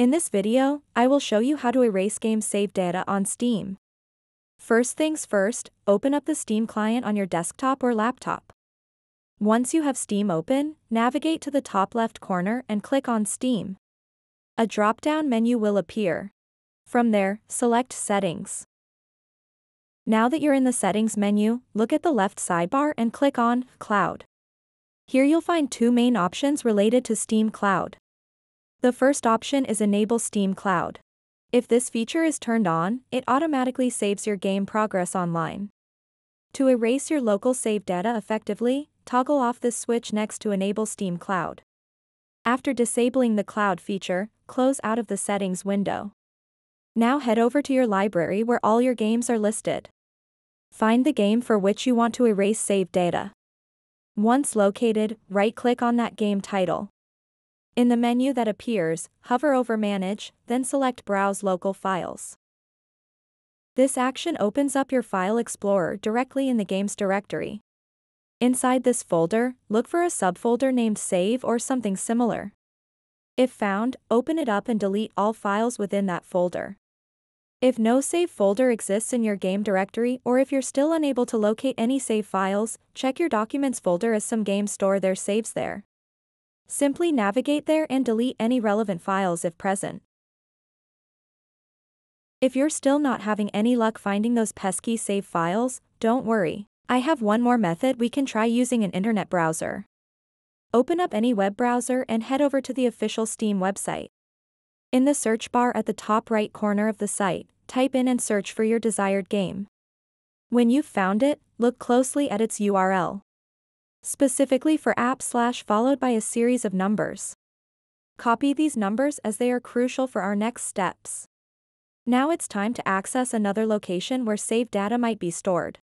In this video, I will show you how to erase game save data on Steam. First things first, open up the Steam client on your desktop or laptop. Once you have Steam open, navigate to the top left corner and click on Steam. A drop-down menu will appear. From there, select Settings. Now that you're in the Settings menu, look at the left sidebar and click on Cloud. Here you'll find two main options related to Steam Cloud. The first option is Enable Steam Cloud. If this feature is turned on, it automatically saves your game progress online. To erase your local save data effectively, toggle off this switch next to Enable Steam Cloud. After disabling the cloud feature, close out of the settings window. Now head over to your library where all your games are listed. Find the game for which you want to erase save data. Once located, right-click on that game title. In the menu that appears, hover over Manage, then select Browse Local Files. This action opens up your File Explorer directly in the game's directory. Inside this folder, look for a subfolder named Save or something similar. If found, open it up and delete all files within that folder. If no save folder exists in your game directory or if you're still unable to locate any save files, check your Documents folder as some games store their saves there. Simply navigate there and delete any relevant files if present. If you're still not having any luck finding those pesky save files, don't worry. I have one more method we can try using an internet browser. Open up any web browser and head over to the official Steam website. In the search bar at the top right corner of the site, type in and search for your desired game. When you've found it, look closely at its URL specifically for app slash followed by a series of numbers. Copy these numbers as they are crucial for our next steps. Now it's time to access another location where saved data might be stored.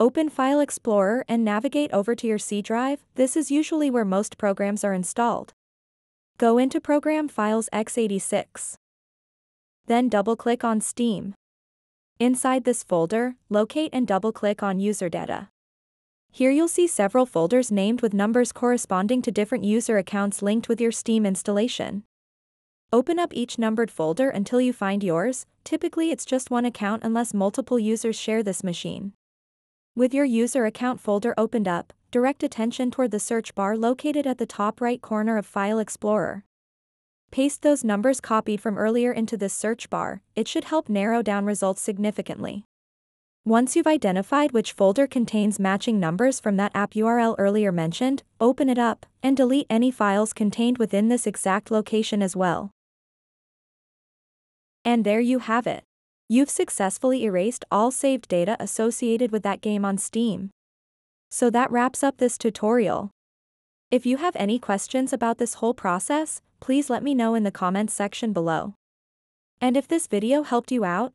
Open File Explorer and navigate over to your C drive, this is usually where most programs are installed. Go into Program Files x86. Then double-click on Steam. Inside this folder, locate and double-click on User Data. Here you'll see several folders named with numbers corresponding to different user accounts linked with your Steam installation. Open up each numbered folder until you find yours, typically it's just one account unless multiple users share this machine. With your user account folder opened up, direct attention toward the search bar located at the top right corner of File Explorer. Paste those numbers copied from earlier into this search bar, it should help narrow down results significantly. Once you've identified which folder contains matching numbers from that app URL earlier mentioned, open it up, and delete any files contained within this exact location as well. And there you have it. You've successfully erased all saved data associated with that game on Steam. So that wraps up this tutorial. If you have any questions about this whole process, please let me know in the comments section below. And if this video helped you out,